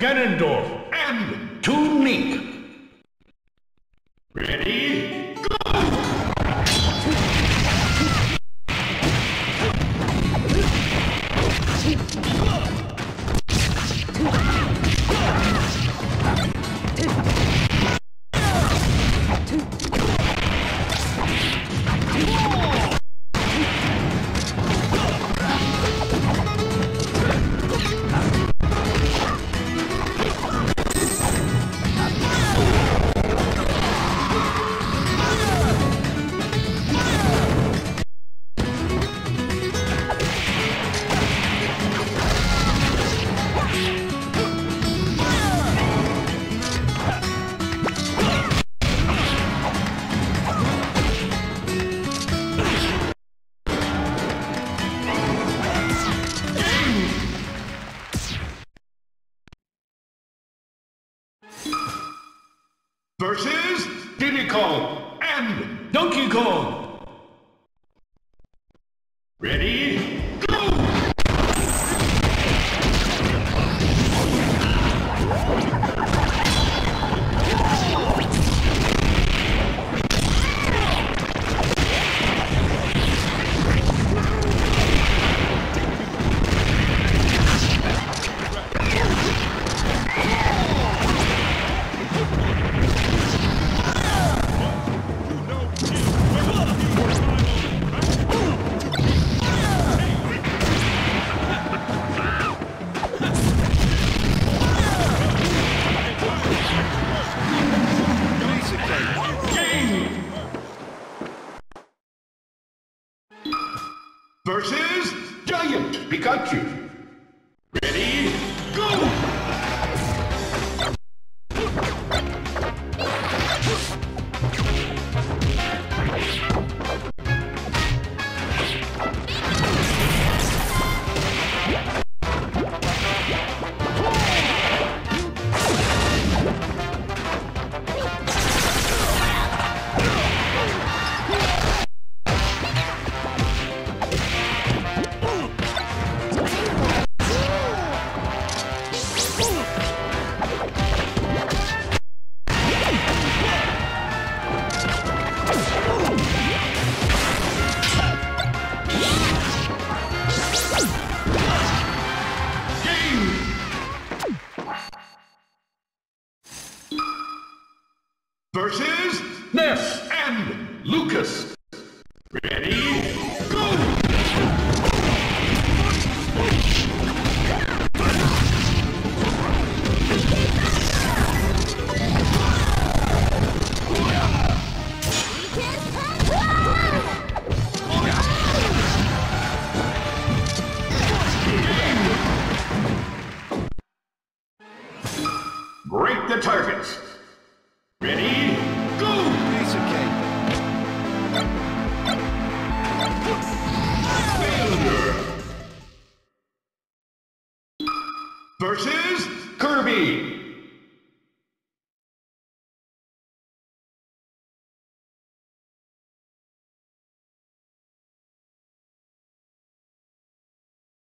Ganondorf. and Toon Link. Versus Diddy Kong and Donkey Kong. Ready, Versus Giant Pikachu. Ready, go! Versus Ness and Lucas. Ready, go! Break the targets. Ready, go! Piece of cake. Failure. Versus Kirby.